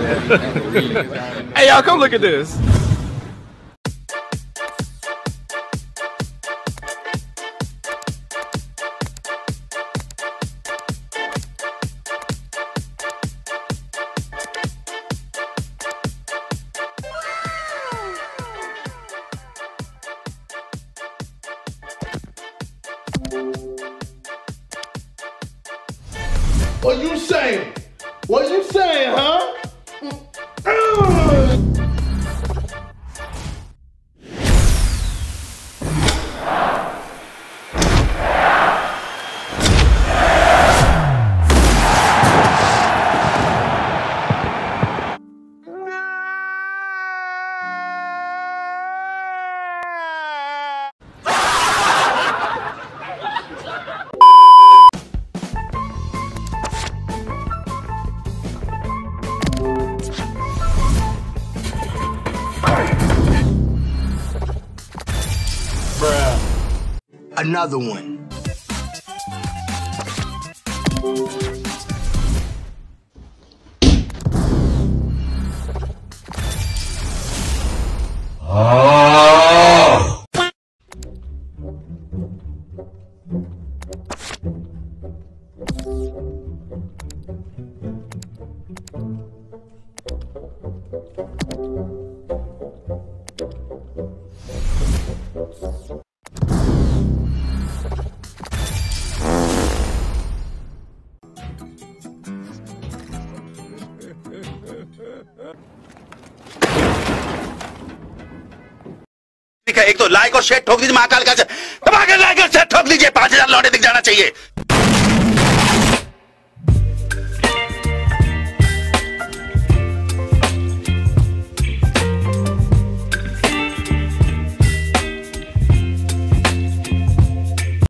hey, y'all, come look at this. What you saying? What you saying, huh? Another one. Oh! एक तो like और share ठोक दीजिए महाकाल का। दबा के लाइक और शेयर ठोक दीजिए। पाँच हज़ार लौटे दिख जाना चाहिए।